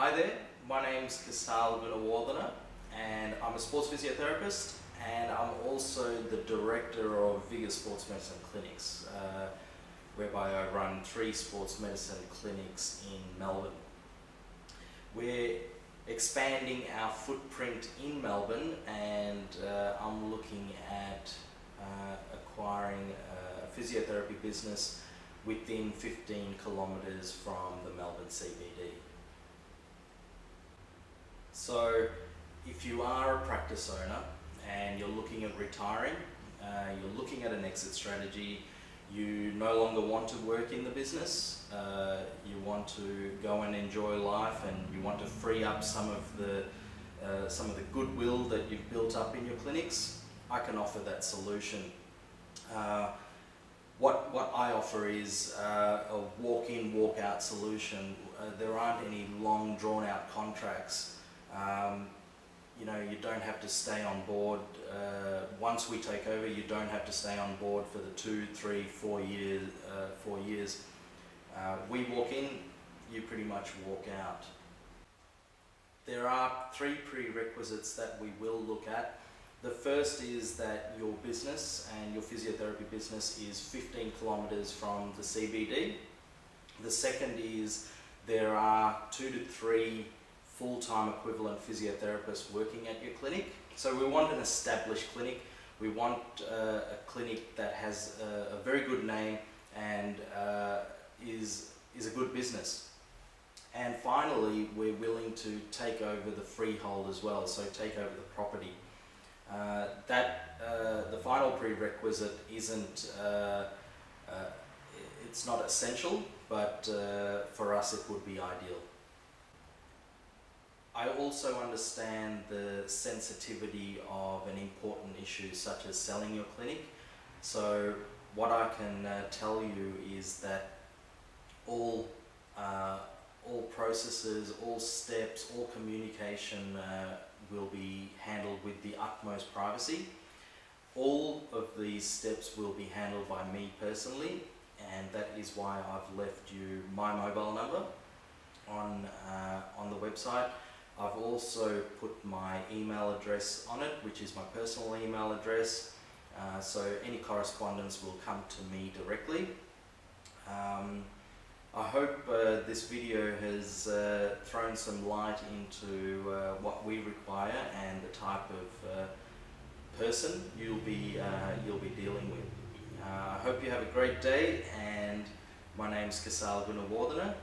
Hi there, my name name's Kusal Goonewardena and I'm a sports physiotherapist and I'm also the director of Vigor Sports Medicine Clinics uh, whereby I run three sports medicine clinics in Melbourne. We're expanding our footprint in Melbourne and uh, I'm looking at uh, acquiring a physiotherapy business within 15 kilometres from the Melbourne CBD. So if you are a practice owner and you're looking at retiring, uh, you're looking at an exit strategy, you no longer want to work in the business, uh, you want to go and enjoy life and you want to free up some of the uh, some of the goodwill that you've built up in your clinics, I can offer that solution. Uh, what, what I offer is uh, a walk-in, walk-out solution. Uh, there aren't any long, drawn-out contracts. Um, you know, you don't have to stay on board. Uh, once we take over, you don't have to stay on board for the two, three, four years. Uh, four years. Uh, we walk in, you pretty much walk out. There are three prerequisites that we will look at. The first is that your business and your physiotherapy business is 15 kilometres from the CBD. The second is there are two to three full-time equivalent physiotherapists working at your clinic. So we want an established clinic. We want uh, a clinic that has a, a very good name and uh, is, is a good business. And finally, we're willing to take over the freehold as well, so take over the property. Uh, that uh, the final prerequisite isn't uh, uh, it's not essential, but for us it would be ideal. I also understand the sensitivity of an important issue such as selling your clinic. So what I can uh, tell you is that all uh, all processes, all steps, all communication uh, will be handled with the utmost privacy. All of these steps will be handled by me personally and that is why I've left you my mobile number on, uh, on the website. I've also put my email address on it, which is my personal email address. Uh, so any correspondence will come to me directly. Um, I hope uh, this video has uh, thrown some light into uh, what we require and the type of uh, person you'll be, uh, you'll be dealing with. I hope you have a great day and my name is Kusal Goonewardena